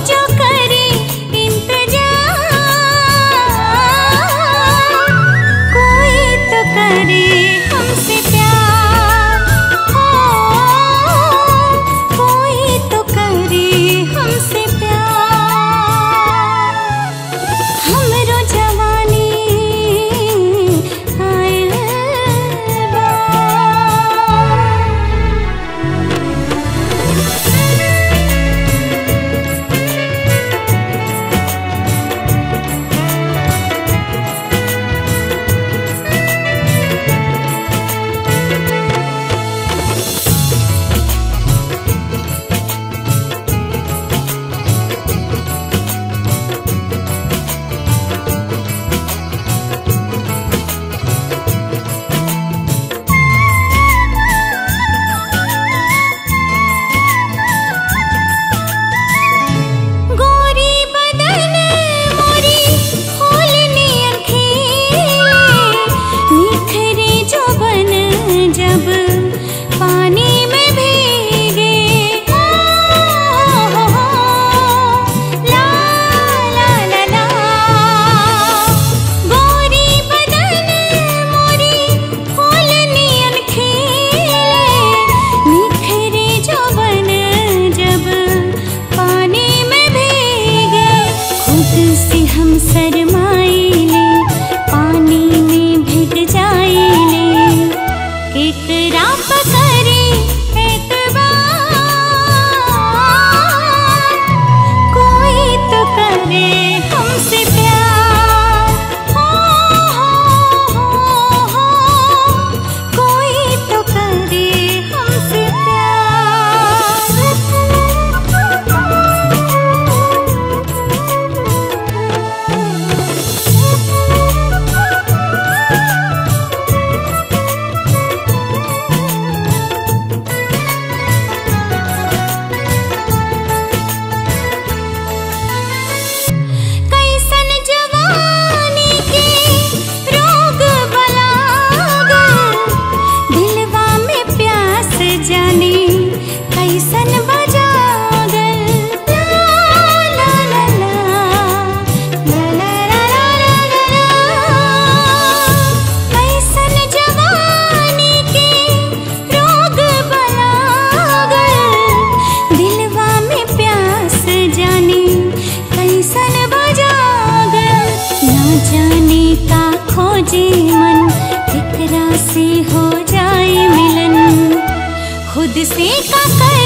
yo मन कितना से हो जाए मिलन। खुद से का करे